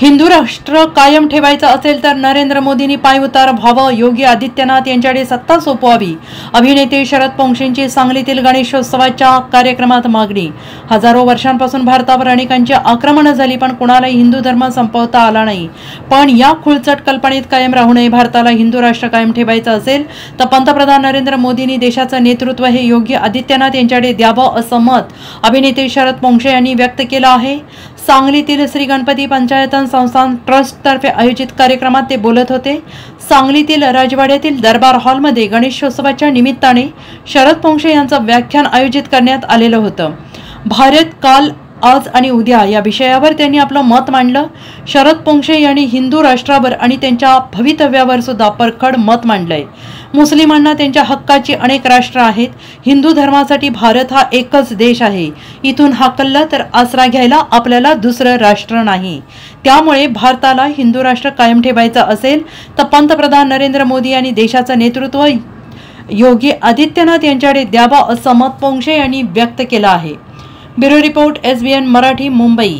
हिंदू राष्ट्र कायम ठेवायचं असेल तर नरेंद्र मोदींनी पायउतार व्हावं. योगी आदित्यनाथ यांच्याकडे सत्ता सोपवावी. अभिनेते शरद पोंक्षेंची सांगलीतील गणेशोत्सवाच्या कार्यक्रमात मागणी. हजारो वर्षांपासून भारतावर अनेकांची आक्रमणं झाली पण कुणालाही हिंदू धर्म संपवता आला नाही. पण या खुळचट कल्पनेत कायम राहू नये भारताला हिंदू राष्ट्र कायम ठेवायचं असेल तर पंतप्रधान नरेंद्र मोदींनी देशाचं नेतृत्व हे योगी आदित्यनाथ यांच्याकडे द्यावं असं मत अभिनेते शरद पोंक्षे यांनी व्यक्त केलं आहे. सांगलीतील श्री गणपती पंचायतन संस्थान ट्रस्टतर्फे आयोजित कार्यक्रमात ते बोलत होते. सांगलीतील राजवाड्यातील दरबार हॉलमध्ये गणेशोत्सवाच्या निमित्ताने शरद पोंक्षे यांचं व्याख्यान आयोजित करण्यात आलेलं होतं. भारत काल आज आणि उद्या या विषयावर त्यांनी आपलं मत मांडलं. शरद पोंक्षे यांनी हिंदू राष्ट्रावर आणि त्यांच्या भवितव्यावर सुद्धा परखड मत मांडलंय. मुस्लिमांना त्यांच्या हक्काची अनेक राष्ट्र आहेत. हिंदू धर्मासाठी भारत हा एकच देश आहे. इथून हाकललं तर आसरा घ्यायला आपल्याला दुसरं राष्ट्र नाही. त्यामुळे भारताला हिंदू राष्ट्र कायम ठेवायचं असेल तर पंतप्रधान नरेंद्र मोदी यांनी देशाचं नेतृत्व योगी आदित्यनाथ यांच्याकडे द्यावा असं मत पोंक्षे यांनी व्यक्त केलं आहे. Bureau report S B N Marathi Mumbai.